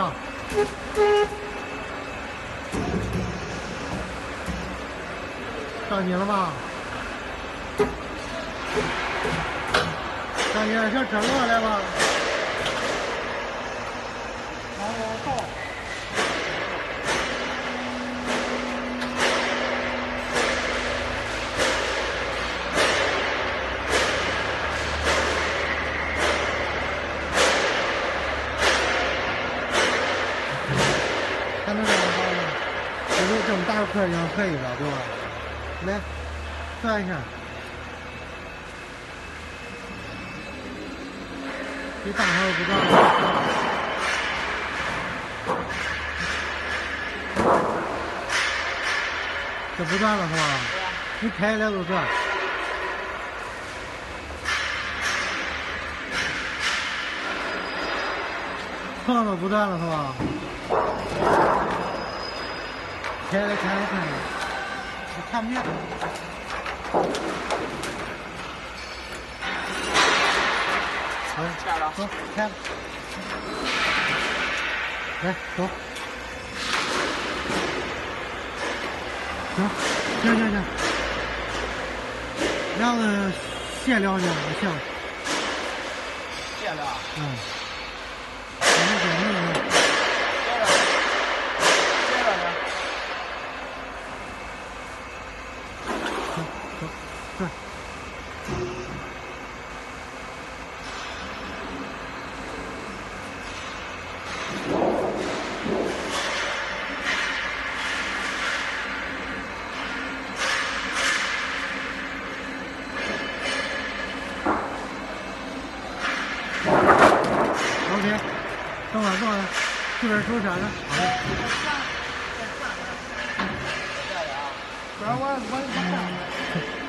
上。到你了吗？到你了，小车过来吧。还能这样好吗？就这么大块已经可以了，对吧？来，转一下。这大还是不大？这不转了是吧？你开来就转。碰了不转了是吧？开来开来看看，我看不见。下了，走，开了。来，走。行，行行行，两个卸两下就行。卸了，嗯。行行行行。接着，接着呢，走走，转。老铁等会等会，这边手刹着。好嘞。下来啊。不然我我我。